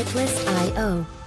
Artlist.io.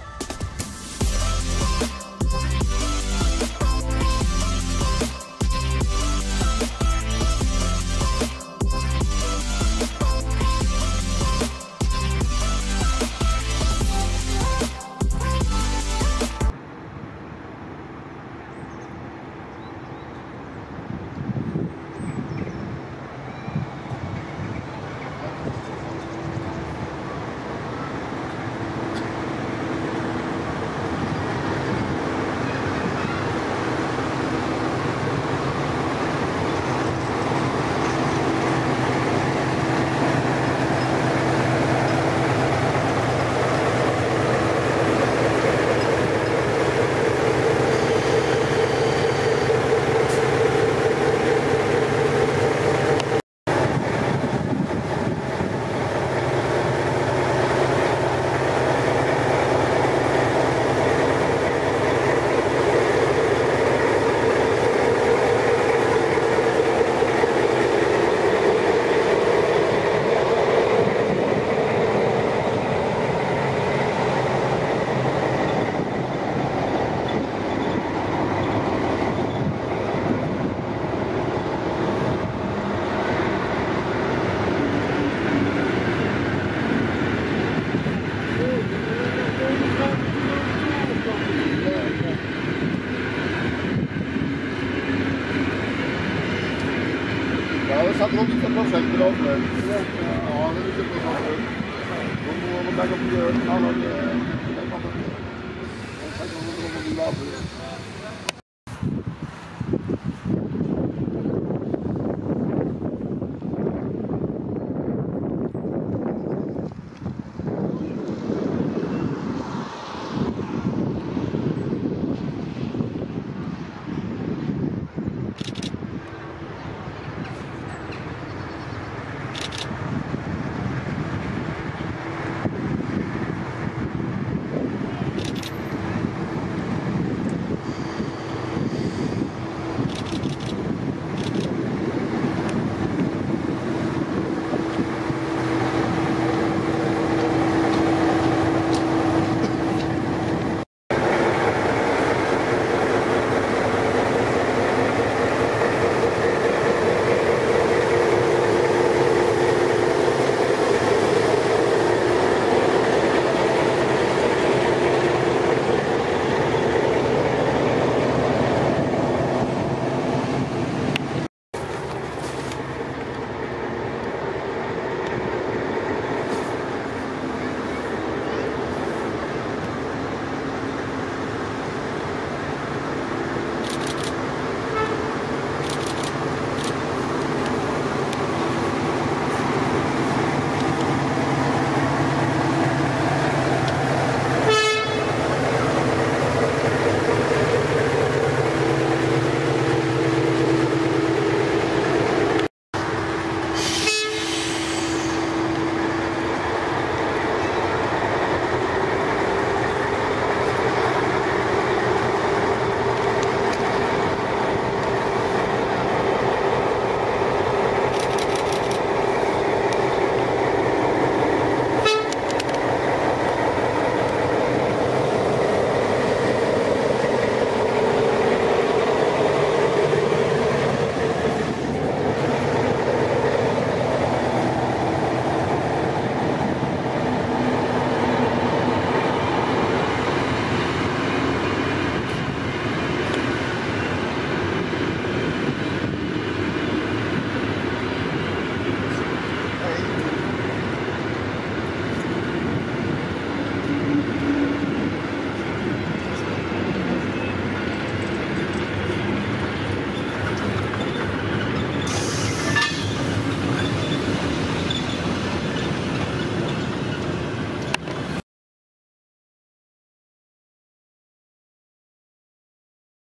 Er staat er ook iets procent erop. Ja, dat is het wel. We moeten. Dat wel op